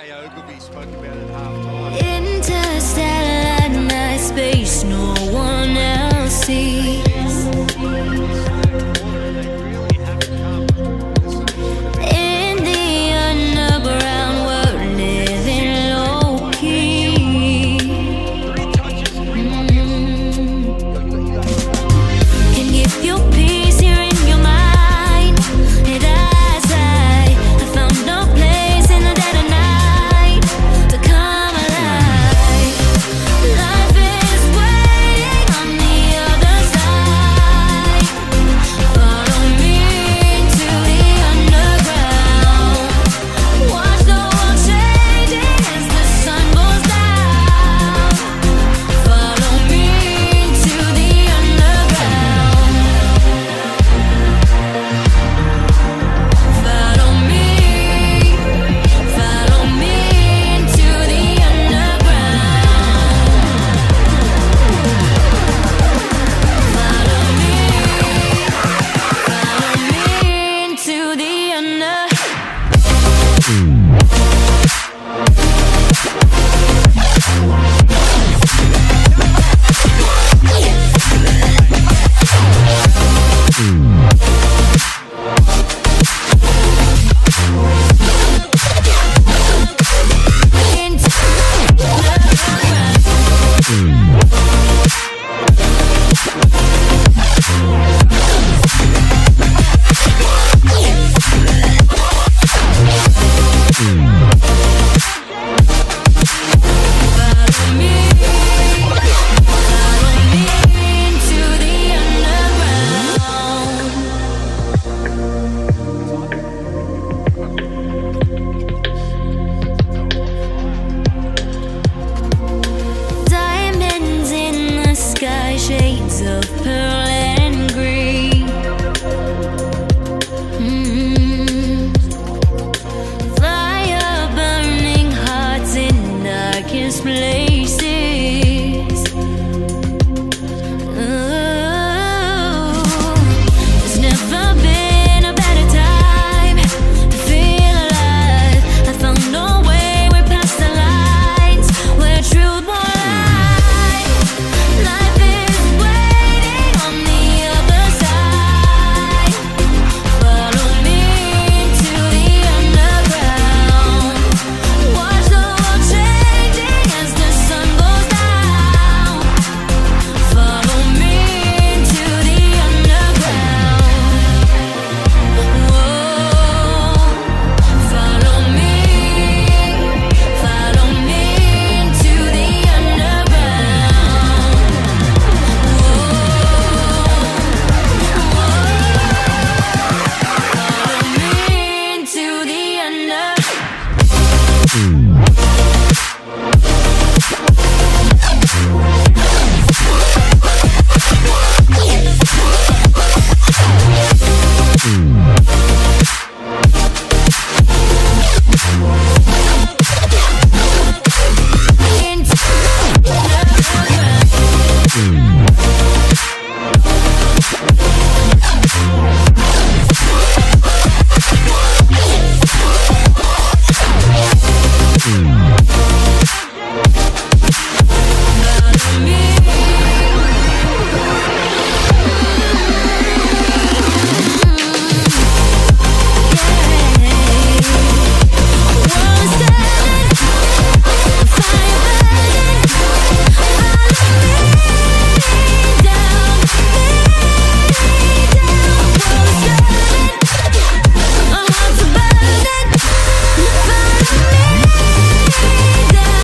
Jeg er overbevist, folk er half time. display. Mm.